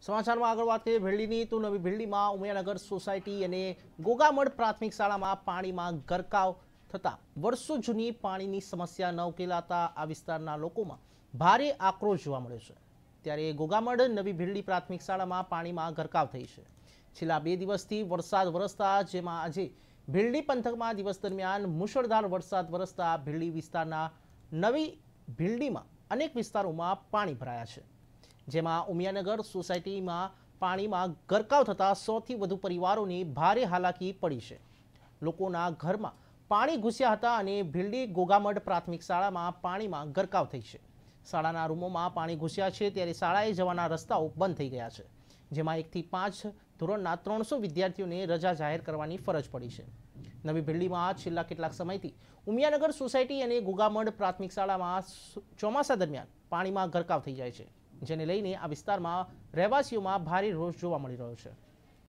સમાચારમાં આગળ વાત કરીએ ભેરડીની તો નવી ભેરડીમાં ઉમિયાનગર સોસાયટી અને ગોગામડ પ્રાથમિક શાળામાં પાણીમાં ગરકાવ થતા વર્ષો જૂની પાણીની સમસ્યા ન ઉકેલાતા આ વિસ્તારના લોકોમાં ભારે આક્રોશ જોવા મળ્યો છે. ત્યારે ગોગામડ નવી ભેરડી પ્રાથમિક શાળામાં પાણીમાં ગરકાવ થઈ છે. છેલ્લા બે દિવસથી વરસાદ વરસતા, જેમાં આજે ભેળડી પંથકમાં દિવસ દરમિયાન મુશળધાર વરસાદ વરસતા ભીલડી વિસ્તારના નવી ભીલડીમાં અનેક વિસ્તારોમાં પાણી ભરાયા છે. જેમાં ઉમિયાનગર સોસાયટીમાં પાણીમાં ગરકાવ થતાં સોથી વધુ પરિવારોની ભારે હાલાકી પડી છે. લોકોના ઘરમાં પાણી ઘૂસ્યા હતા અને ભીલડી ગોગામઢ પ્રાથમિક શાળામાં પાણીમાં ગરકાવ થઈ છે. શાળાના રૂમોમાં પાણી ઘૂસ્યા છે ત્યારે શાળાએ જવાના રસ્તાઓ બંધ થઈ ગયા છે, જેમાં એકથી પાંચ ધોરણના ત્રણસો વિદ્યાર્થીઓને રજા જાહેર કરવાની ફરજ પડી છે. નવી ભીલડીમાં છેલ્લા કેટલાક સમયથી ઉમિયાનગર સોસાયટી અને ગોગામઢ પ્રાથમિક શાળામાં ચોમાસા દરમિયાન પાણીમાં ગરકાવ થઈ જાય છે. જેને લઈને આ વિસ્તારમાં રહેવાસીઓમાં ભારે રોષ જોવા મળી રહ્યો છે.